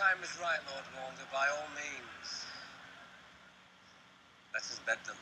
time is right, Lord Walder, by all means. Let us bed them.